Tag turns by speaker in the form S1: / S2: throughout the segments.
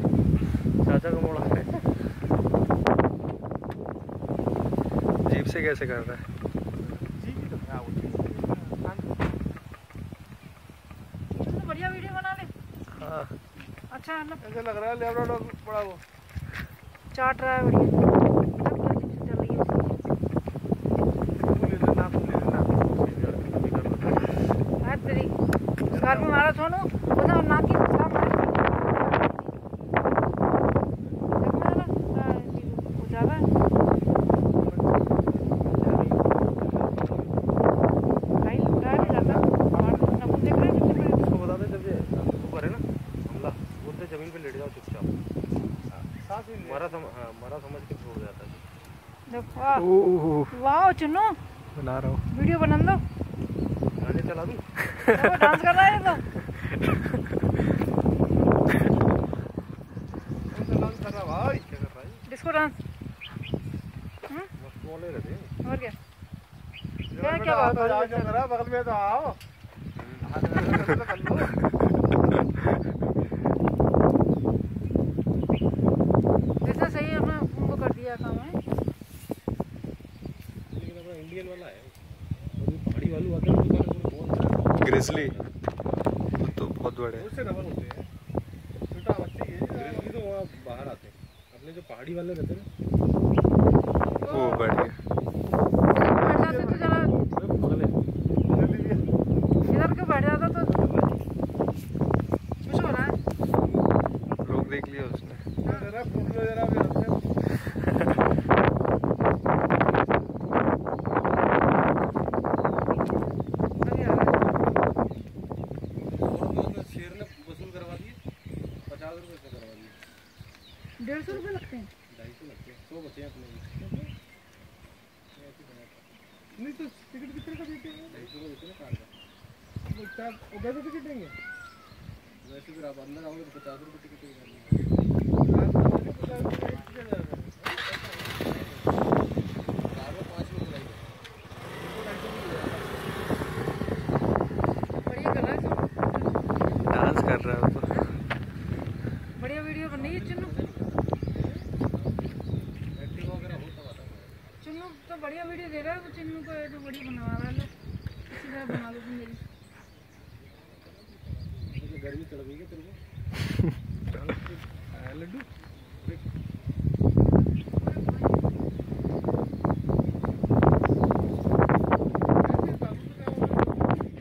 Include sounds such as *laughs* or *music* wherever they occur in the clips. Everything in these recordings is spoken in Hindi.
S1: चाचा का मोड़ा है? जीप से कैसे कर रहा है?
S2: तो बढ़िया वीडियो बना ले
S1: हाँ
S2: अच्छा
S3: ऐसा लग रहा है बड़ा वो
S2: चाट रहा है बढ़िया। है उसकी। मारा सोनू उधर नाक की साफ़ कर देखो ना हाँ, वो ज़्यादा है भाई उठाया नहीं जाता और नकुल देख रहे हैं कितने बड़े
S1: उसको बता दे जब ये वो करे ना हमला बोलते ज़मीन पे लेट जाओ चुपचाप
S3: सांस ही नहीं
S1: मरा सम हाँ मरा समझ के छोड़ जाता है
S2: देखो वाह वाह
S1: बना रहा हूँ।
S2: वीडियो बना दो
S1: गाने चला दूँ?
S2: डांस कर रहा है तो।
S3: ऐसा डांस कर रहा भाई
S1: क्या कर रहा है
S2: डिस्को डांस।
S1: मस्त बोले रहते हैं
S2: और क्या?
S3: क्या
S2: क्या बात है?
S3: बगल में तो आओ हाथ में कर लो, कर लो
S2: जैसा सही है अपना वो कर दिया काम है
S1: लेकिन अपना इंडियन वाला है। और वो पहाड़ी वालू आते हैं वो बहुत ग्रिजली वो तो बहुत बड़े हैं।
S3: उससे डबल होते हैं। छोटा बच्चे ये
S1: ग्रिजली तो वहाँ बाहर आते हैं। अपने जो पहाड़ी वाले रहते हैं ना। वो बड़े
S2: बैठ जाते तो तो कुछ हो रहा है?
S1: लोग देख लिया उसने।
S3: जरा जरा *laughs* फिर हमसे
S2: अभी आ रहा है
S1: शेर ने वसूल करवा दिए पचास रुपये से करवा दिए
S2: डेढ़ सौ रुपये लगते हैं
S1: ढाई सौ लगते सौ बचे अपने
S3: नहीं टिकट कितने का देते
S1: ढाई सौ का देते कार का
S3: वो क्या टिकट देंगे
S1: वैसे फिर आप अंदर आओगे पचास रुपये टिकट करनी कार में पाँच लोग रहेंगे
S2: बढ़िया कर रहा है सब।
S1: डांस कर रहा है वो तो
S2: बढ़िया वीडियो बन रही है चुन्नू
S1: एक्टिव वगैरह हो तब आता है
S2: चुन्नू तो बढ़िया वीडियो दे रहा है वो चुन्नू को ये तो बढ़िया बनवा रहा है। इसी तरह बना लो तुम मेरी।
S1: गर्मी चढ़ गई है तेरे को। *laughs*
S3: लड्डू।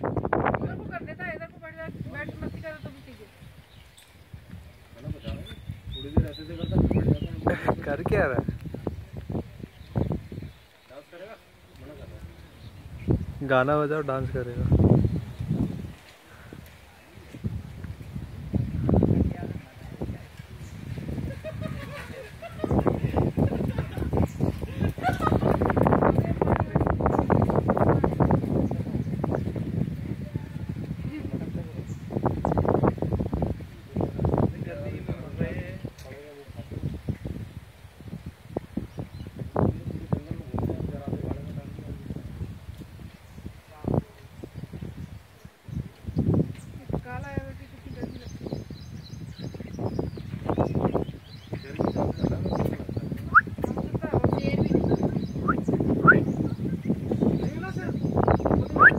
S2: कर देता है। इधर *laughs* को बैठ जा बैठ के मस्ती करे तो भी ठीक है
S1: खाना बचा रहा है थोड़ी देर ऐसे से करता फिर बैठ जाता है
S4: कर क्या रहा है
S1: डांस करेगा मना कर रहा है
S4: गाना बजाओ डांस करेगा
S2: काला है बेटी कितनी गर्मी लगती है हम सकता है और शेर भी
S3: नहीं ना सर
S2: हाँ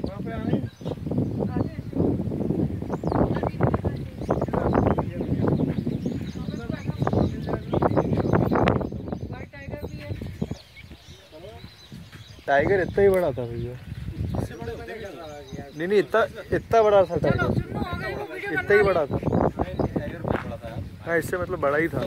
S3: वहाँ पे आए
S2: आते हैं वाइट टाइगर भी है
S4: टाइगर इतना ही बड़ा था भैया। नहीं नहीं इतना इतना बड़ा था टाइगर इतना ही बड़ा था। हाँ इससे मतलब बड़ा ही था।